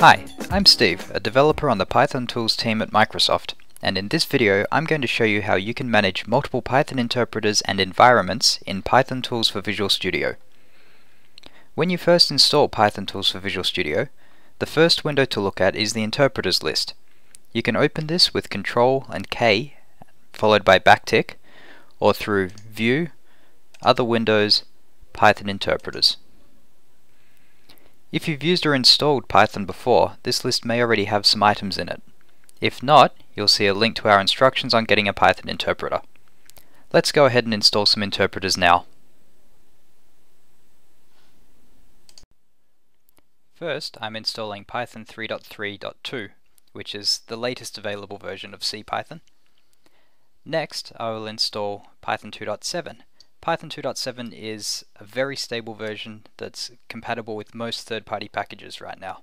Hi, I'm Steve, a developer on the Python Tools team at Microsoft, and in this video I'm going to show you how you can manage multiple Python interpreters and environments in Python Tools for Visual Studio. When you first install Python Tools for Visual Studio, the first window to look at is the interpreters list. You can open this with Control and K followed by backtick or through View, Other Windows, Python Interpreters. If you've used or installed Python before, this list may already have some items in it. If not, you'll see a link to our instructions on getting a Python interpreter. Let's go ahead and install some interpreters now. First, I'm installing Python 3.3.2, which is the latest available version of CPython. Next, I will install Python 2.7. Python 2.7 is a very stable version that's compatible with most third-party packages right now.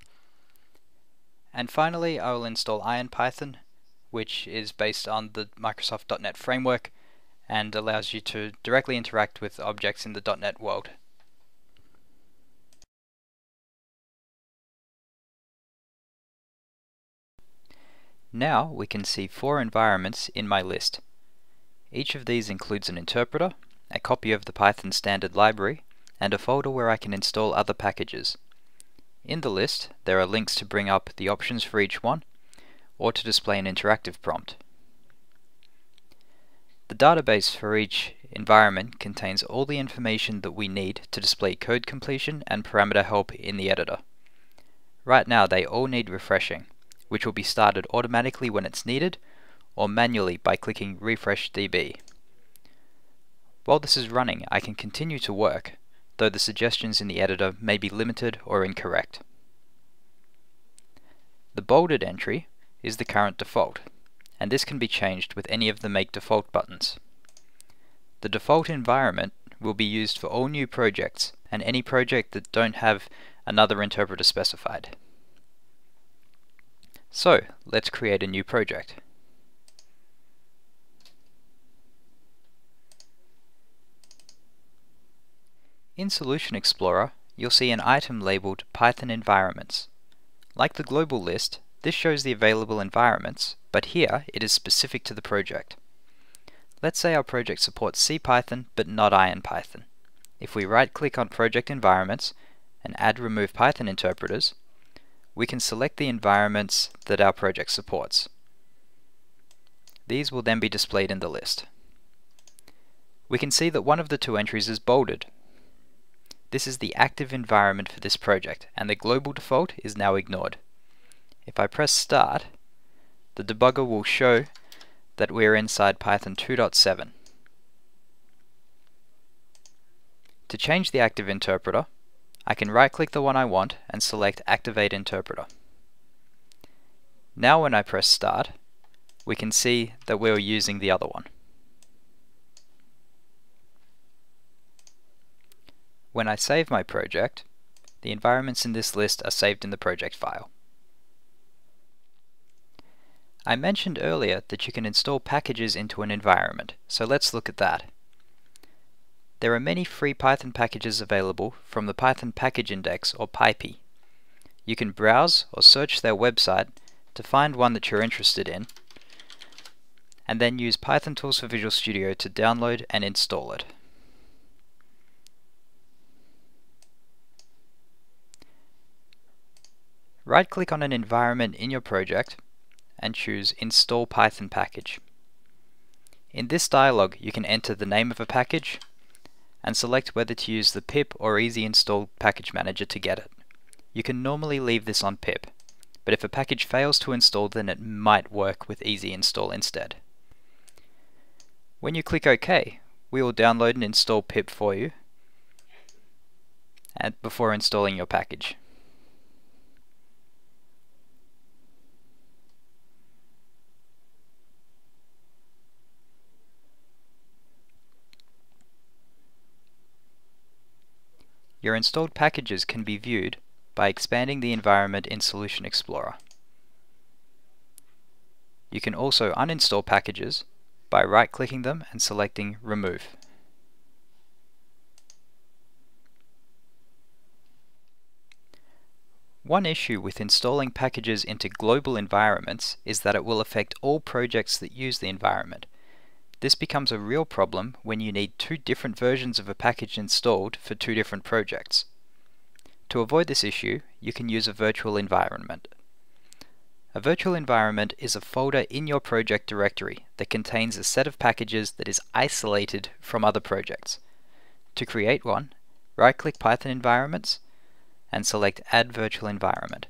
And finally, I will install IronPython, which is based on the Microsoft.NET framework and allows you to directly interact with objects in the .NET world. Now we can see four environments in my list. Each of these includes an interpreter, a copy of the Python standard library, and a folder where I can install other packages. In the list, there are links to bring up the options for each one, or to display an interactive prompt. The database for each environment contains all the information that we need to display code completion and parameter help in the editor. Right now they all need refreshing, which will be started automatically when it's needed, or manually by clicking Refresh DB. While this is running, I can continue to work, though the suggestions in the editor may be limited or incorrect. The bolded entry is the current default, and this can be changed with any of the Make Default buttons. The default environment will be used for all new projects and any project that don't have another interpreter specified. So, let's create a new project. In Solution Explorer, you'll see an item labeled Python Environments. Like the global list, this shows the available environments, but here it is specific to the project. Let's say our project supports CPython but not IronPython. If we right-click on Project Environments and add Remove Python Interpreters, we can select the environments that our project supports. These will then be displayed in the list. We can see that one of the two entries is bolded, this is the active environment for this project, and the global default is now ignored. If I press start, the debugger will show that we are inside Python 2.7. To change the active interpreter, I can right-click the one I want and select Activate Interpreter. Now when I press Start, we can see that we are using the other one. When I save my project, the environments in this list are saved in the project file. I mentioned earlier that you can install packages into an environment, so let's look at that. There are many free Python packages available from the Python Package Index or PyPI. You can browse or search their website to find one that you're interested in, and then use Python Tools for Visual Studio to download and install it. Right-click on an environment in your project and choose Install Python Package. In this dialog you can enter the name of a package and select whether to use the pip or easy install package manager to get it. You can normally leave this on pip, but if a package fails to install then it might work with easy install instead. When you click OK, we will download and install pip for you and before installing your package. Your installed packages can be viewed by expanding the environment in Solution Explorer. You can also uninstall packages by right-clicking them and selecting Remove. One issue with installing packages into global environments is that it will affect all projects that use the environment. This becomes a real problem when you need two different versions of a package installed for two different projects. To avoid this issue, you can use a virtual environment. A virtual environment is a folder in your project directory that contains a set of packages that is isolated from other projects. To create one, right-click Python Environments and select Add Virtual Environment.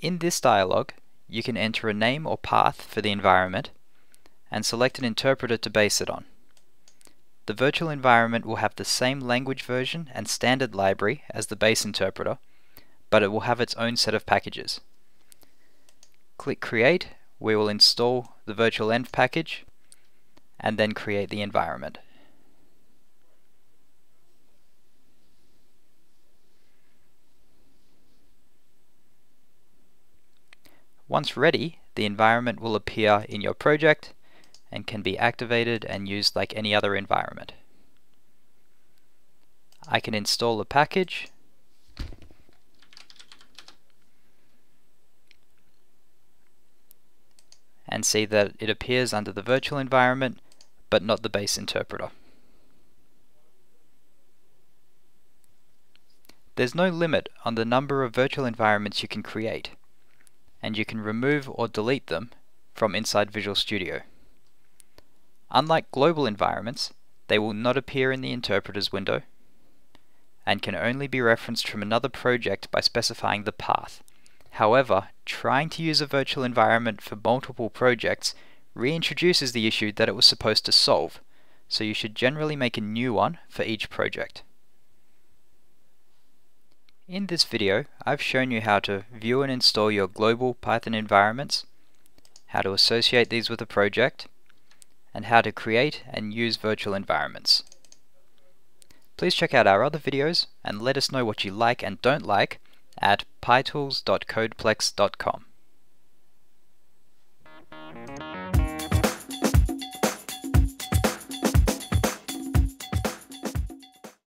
In this dialog, you can enter a name or path for the environment and select an interpreter to base it on. The virtual environment will have the same language version and standard library as the base interpreter, but it will have its own set of packages. Click Create, we will install the virtualenv package, and then create the environment. Once ready, the environment will appear in your project and can be activated and used like any other environment. I can install a package and see that it appears under the virtual environment but not the base interpreter. There's no limit on the number of virtual environments you can create and you can remove or delete them from inside Visual Studio. Unlike global environments, they will not appear in the interpreters window and can only be referenced from another project by specifying the path. However, trying to use a virtual environment for multiple projects reintroduces the issue that it was supposed to solve, so you should generally make a new one for each project. In this video, I've shown you how to view and install your global Python environments, how to associate these with a project, and how to create and use virtual environments. Please check out our other videos and let us know what you like and don't like at pytools.codeplex.com.